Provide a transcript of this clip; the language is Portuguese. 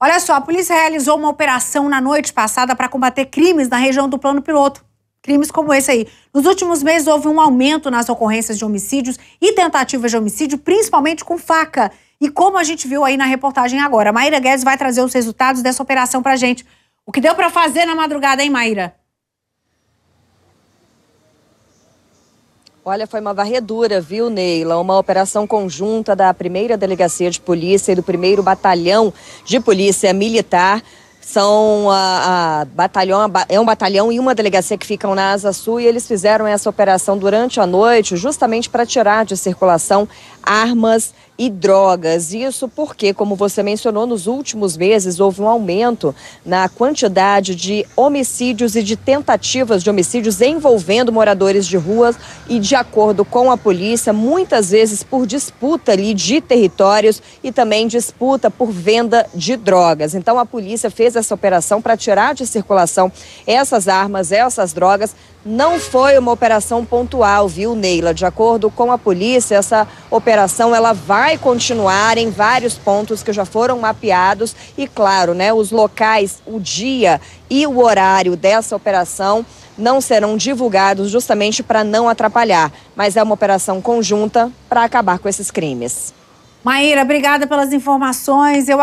Olha só, a polícia realizou uma operação na noite passada para combater crimes na região do Plano Piloto. Crimes como esse aí. Nos últimos meses houve um aumento nas ocorrências de homicídios e tentativas de homicídio, principalmente com faca. E como a gente viu aí na reportagem agora, a Maíra Guedes vai trazer os resultados dessa operação pra gente. O que deu para fazer na madrugada, hein, Maíra? Olha, foi uma varredura, viu, Neila? Uma operação conjunta da primeira delegacia de polícia e do primeiro batalhão de polícia militar. São a, a batalhão, é um batalhão e uma delegacia que ficam na Asa Sul e eles fizeram essa operação durante a noite justamente para tirar de circulação armas e drogas. Isso porque, como você mencionou, nos últimos meses houve um aumento na quantidade de homicídios e de tentativas de homicídios envolvendo moradores de ruas e, de acordo com a polícia, muitas vezes por disputa ali de territórios e também disputa por venda de drogas. Então a polícia fez essa operação para tirar de circulação essas armas, essas drogas. Não foi uma operação pontual, viu, Neila? De acordo com a polícia, essa operação ela vai continuar em vários pontos que já foram mapeados e, claro, né, os locais, o dia e o horário dessa operação não serão divulgados justamente para não atrapalhar, mas é uma operação conjunta para acabar com esses crimes. Maíra, obrigada pelas informações. Eu